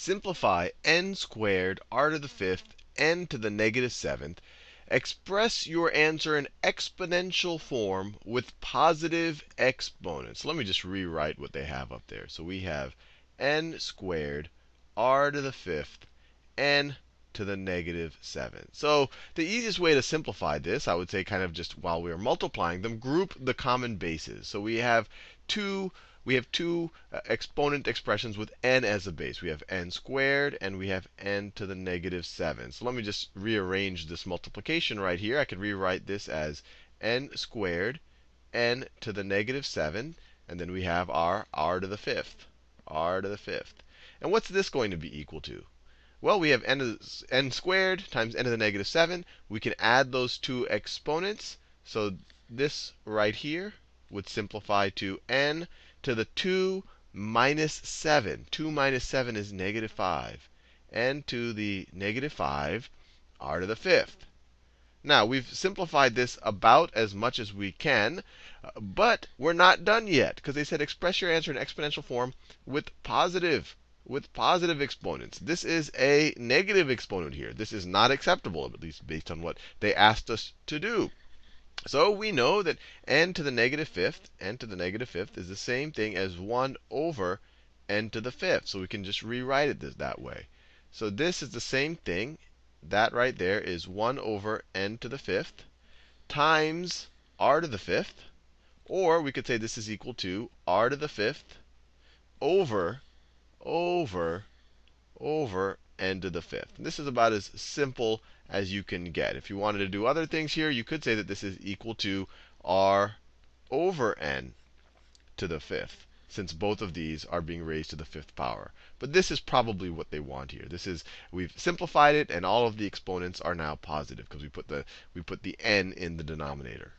simplify n squared r to the fifth n to the negative seventh. Express your answer in exponential form with positive exponents. Let me just rewrite what they have up there. So we have n squared r to the fifth n to the negative 7. So the easiest way to simplify this, I would say kind of just while we are multiplying them, group the common bases. So we have two we have two uh, exponent expressions with n as a base. We have n squared and we have n to the negative 7. So let me just rearrange this multiplication right here. I could rewrite this as n squared n to the negative 7. And then we have our r to the fifth. r to the fifth. And what's this going to be equal to? Well, we have n, n squared times n to the negative 7. We can add those two exponents. So this right here would simplify to n to the 2 minus 7. 2 minus 7 is negative 5. n to the negative 5 r to the fifth. Now, we've simplified this about as much as we can, but we're not done yet, because they said express your answer in exponential form with positive with positive exponents. This is a negative exponent here. This is not acceptable, at least based on what they asked us to do. So we know that n to the negative fifth, n to the negative fifth is the same thing as 1 over n to the fifth. So we can just rewrite it this, that way. So this is the same thing. That right there is 1 over n to the fifth times r to the fifth. Or we could say this is equal to r to the fifth over, over, over n to the fifth. And this is about as simple as you can get. If you wanted to do other things here, you could say that this is equal to r over n to the fifth, since both of these are being raised to the fifth power. But this is probably what they want here. This is we've simplified it, and all of the exponents are now positive because we put the we put the n in the denominator.